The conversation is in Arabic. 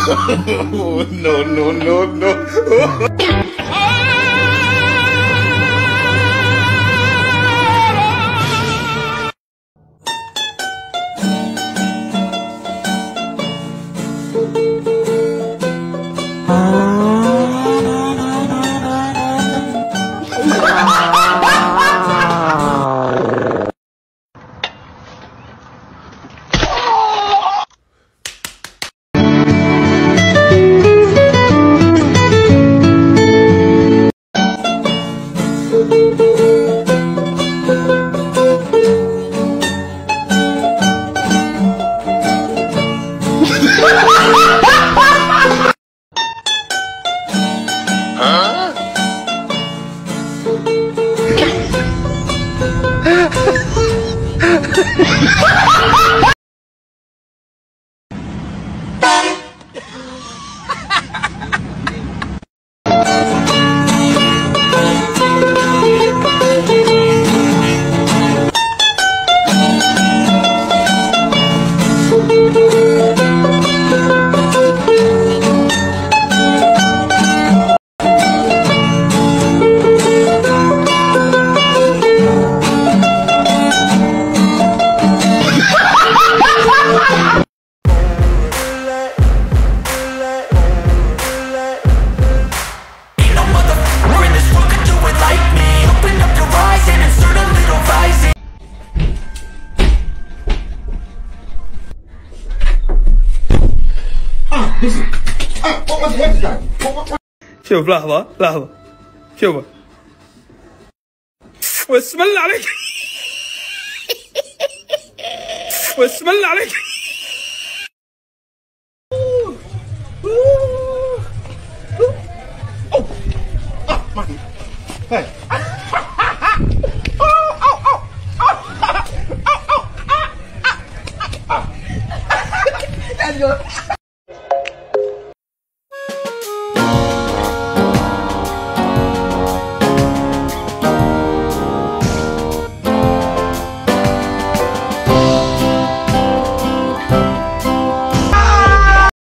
no, no, no, no. شوف لحظة لحظة شوف بسم الله عليك بسم الله عليك Hey.